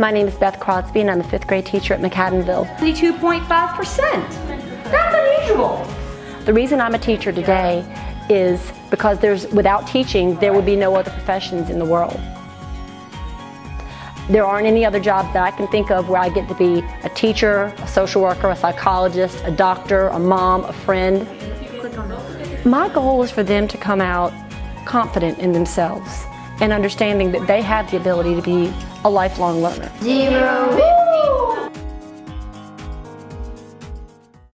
My name is Beth Crosby and I'm a fifth grade teacher at McAdenville. 22.5%. That's unusual. The reason I'm a teacher today is because there's, without teaching, there would be no other professions in the world. There aren't any other jobs that I can think of where I get to be a teacher, a social worker, a psychologist, a doctor, a mom, a friend. My goal is for them to come out confident in themselves and understanding that they have the ability to be a lifelong learner. Zero.